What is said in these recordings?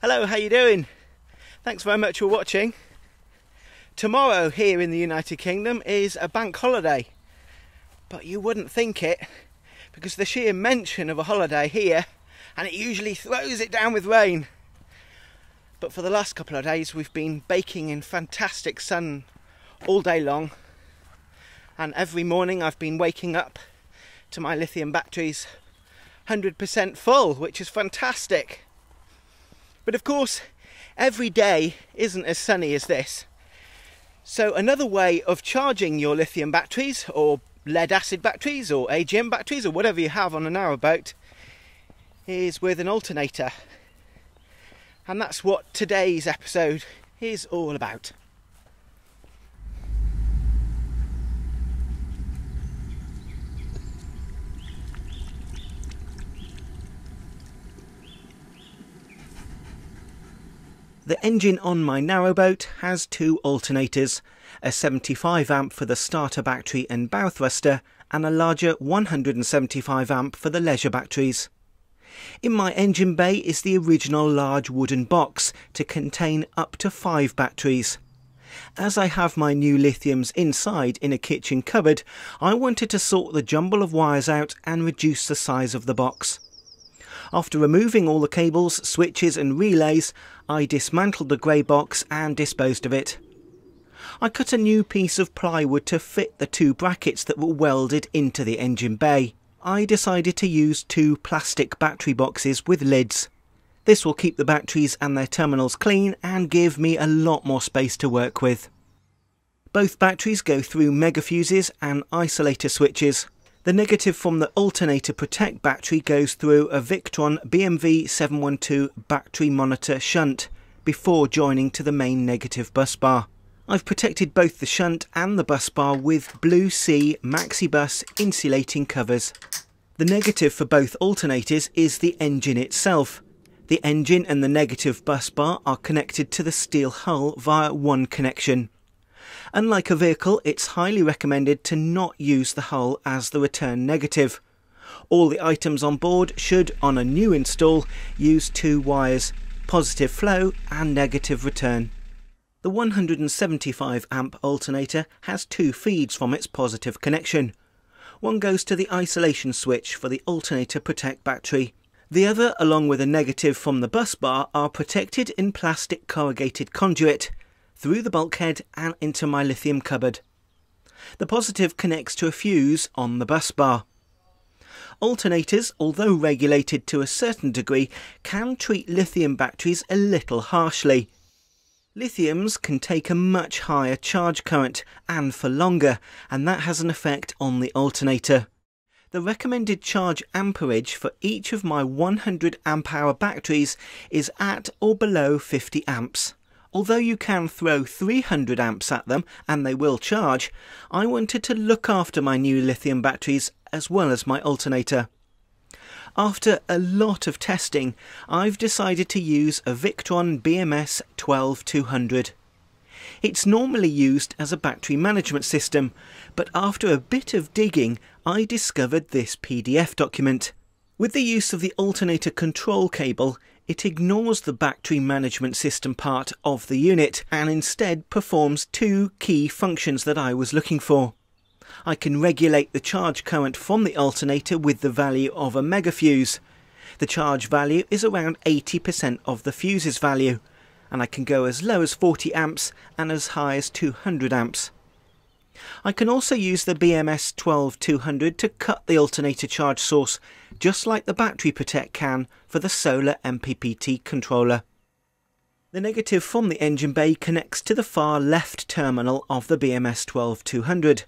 Hello, how you doing? Thanks very much for watching. Tomorrow here in the United Kingdom is a bank holiday. But you wouldn't think it because the sheer mention of a holiday here and it usually throws it down with rain. But for the last couple of days we've been baking in fantastic sun all day long. And every morning I've been waking up to my lithium batteries 100% full, which is fantastic. But of course, every day isn't as sunny as this. So, another way of charging your lithium batteries, or lead acid batteries, or AGM batteries, or whatever you have on a narrowboat, is with an alternator. And that's what today's episode is all about. The engine on my narrowboat has two alternators, a 75 amp for the starter battery and bow thruster, and a larger 175 amp for the leisure batteries. In my engine bay is the original large wooden box to contain up to five batteries. As I have my new lithiums inside in a kitchen cupboard, I wanted to sort the jumble of wires out and reduce the size of the box. After removing all the cables, switches and relays, I dismantled the grey box and disposed of it. I cut a new piece of plywood to fit the two brackets that were welded into the engine bay. I decided to use two plastic battery boxes with lids. This will keep the batteries and their terminals clean and give me a lot more space to work with. Both batteries go through megafuses and isolator switches. The negative from the Alternator Protect battery goes through a Victron BMV 712 battery monitor shunt before joining to the main negative bus bar. I've protected both the shunt and the bus bar with Blue Sea Maxibus insulating covers. The negative for both alternators is the engine itself. The engine and the negative bus bar are connected to the steel hull via one connection. Unlike a vehicle, it's highly recommended to not use the hull as the return negative. All the items on board should, on a new install, use two wires, positive flow and negative return. The 175 amp alternator has two feeds from its positive connection. One goes to the isolation switch for the alternator protect battery. The other, along with a negative from the bus bar, are protected in plastic corrugated conduit through the bulkhead and into my lithium cupboard. The positive connects to a fuse on the bus bar. Alternators, although regulated to a certain degree, can treat lithium batteries a little harshly. Lithiums can take a much higher charge current and for longer, and that has an effect on the alternator. The recommended charge amperage for each of my 100 amp hour batteries is at or below 50 amps. Although you can throw 300 amps at them and they will charge, I wanted to look after my new lithium batteries as well as my alternator. After a lot of testing, I've decided to use a Victron BMS 12200. It's normally used as a battery management system, but after a bit of digging, I discovered this PDF document. With the use of the alternator control cable, it ignores the battery management system part of the unit and instead performs two key functions that I was looking for. I can regulate the charge current from the alternator with the value of a megafuse. The charge value is around 80% of the fuse's value, and I can go as low as 40 amps and as high as 200 amps. I can also use the BMS 12200 to cut the alternator charge source, just like the Battery Protect can for the solar MPPT controller. The negative from the engine bay connects to the far left terminal of the BMS 12200.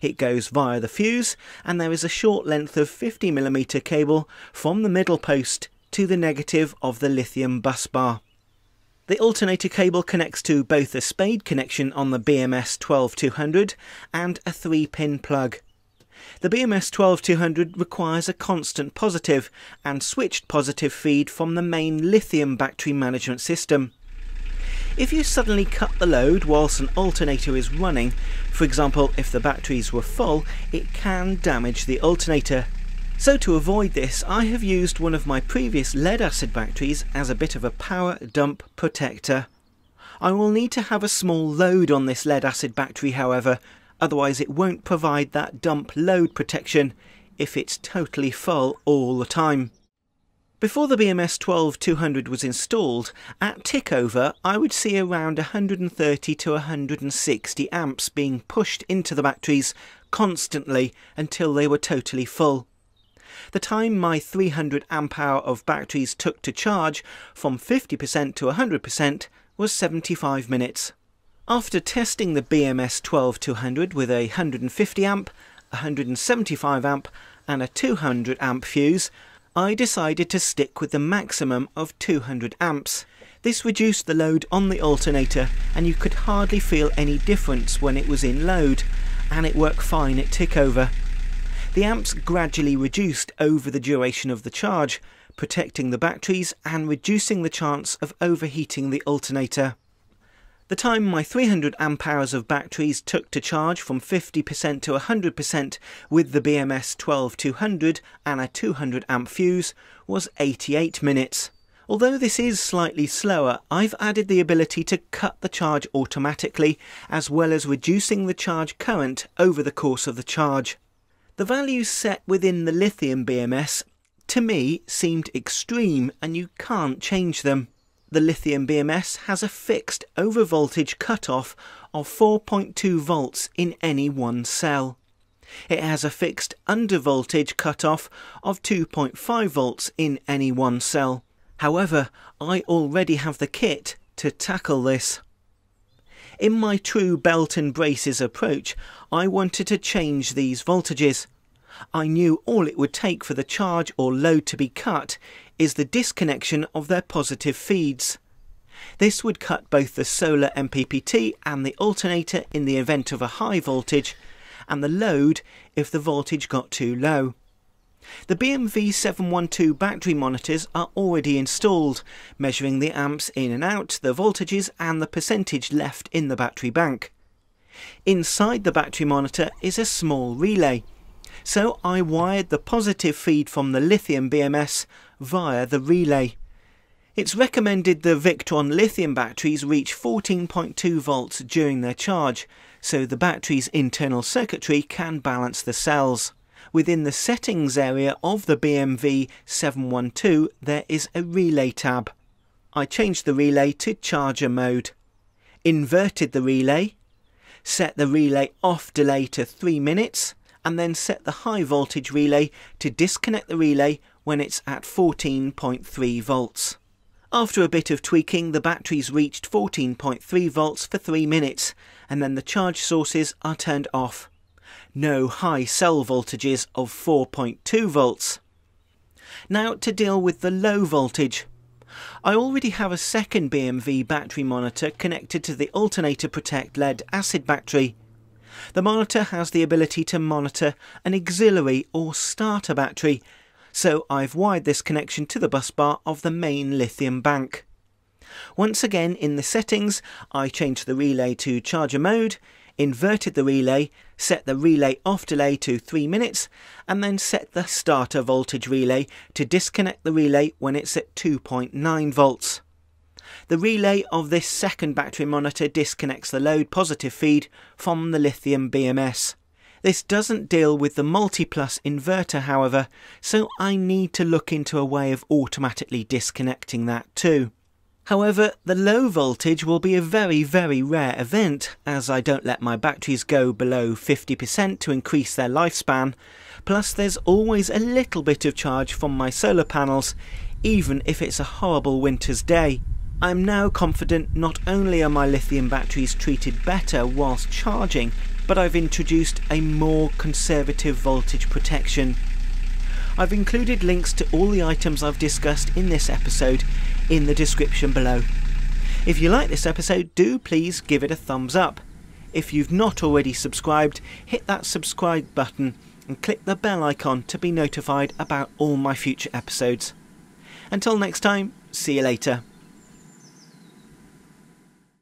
It goes via the fuse, and there is a short length of 50mm cable from the middle post to the negative of the lithium bus bar. The alternator cable connects to both a spade connection on the BMS 12200 and a 3-pin plug. The BMS 12200 requires a constant positive and switched positive feed from the main lithium battery management system. If you suddenly cut the load whilst an alternator is running, for example if the batteries were full, it can damage the alternator. So to avoid this, I have used one of my previous lead acid batteries as a bit of a power dump protector. I will need to have a small load on this lead acid battery however, otherwise it won't provide that dump load protection if it's totally full all the time. Before the BMS 12200 was installed, at tickover I would see around 130 to 160 amps being pushed into the batteries constantly until they were totally full. The time my 300 amp hour of batteries took to charge from 50% to 100% was 75 minutes. After testing the BMS 12200 with a 150 amp, 175 amp and a 200 amp fuse, I decided to stick with the maximum of 200 amps. This reduced the load on the alternator and you could hardly feel any difference when it was in load, and it worked fine at tickover. The amps gradually reduced over the duration of the charge, protecting the batteries and reducing the chance of overheating the alternator. The time my 300 amp hours of batteries took to charge from 50% to 100% with the BMS 12200 and a 200 amp fuse was 88 minutes. Although this is slightly slower, I've added the ability to cut the charge automatically as well as reducing the charge current over the course of the charge. The values set within the lithium BMS to me seemed extreme and you can't change them. The lithium BMS has a fixed overvoltage cutoff of 4.2 volts in any one cell. It has a fixed undervoltage cutoff of 2.5 volts in any one cell. However, I already have the kit to tackle this. In my true belt and braces approach, I wanted to change these voltages. I knew all it would take for the charge or load to be cut is the disconnection of their positive feeds. This would cut both the solar MPPT and the alternator in the event of a high voltage, and the load if the voltage got too low. The BMV 712 battery monitors are already installed, measuring the amps in and out, the voltages and the percentage left in the battery bank. Inside the battery monitor is a small relay, so I wired the positive feed from the lithium BMS via the relay. It's recommended the Victron lithium batteries reach 14.2 volts during their charge, so the battery's internal circuitry can balance the cells. Within the settings area of the BMV 712 there is a relay tab. I changed the relay to charger mode, inverted the relay, set the relay off delay to 3 minutes, and then set the high voltage relay to disconnect the relay when it's at 14.3 volts. After a bit of tweaking, the batteries reached 14.3 volts for 3 minutes, and then the charge sources are turned off no high cell voltages of 4.2 volts. Now to deal with the low voltage. I already have a second BMV battery monitor connected to the Alternator Protect lead acid battery. The monitor has the ability to monitor an auxiliary or starter battery, so I've wired this connection to the bus bar of the main lithium bank. Once again in the settings, I change the relay to charger mode, inverted the relay, set the relay off delay to 3 minutes, and then set the starter voltage relay to disconnect the relay when it's at 2.9 volts. The relay of this second battery monitor disconnects the load positive feed from the lithium BMS. This doesn't deal with the multi-plus inverter however, so I need to look into a way of automatically disconnecting that too. However, the low voltage will be a very, very rare event, as I don't let my batteries go below 50% to increase their lifespan, plus there's always a little bit of charge from my solar panels, even if it's a horrible winter's day. I'm now confident not only are my lithium batteries treated better whilst charging, but I've introduced a more conservative voltage protection. I've included links to all the items I've discussed in this episode in the description below. If you like this episode, do please give it a thumbs up. If you've not already subscribed, hit that subscribe button and click the bell icon to be notified about all my future episodes. Until next time, see you later.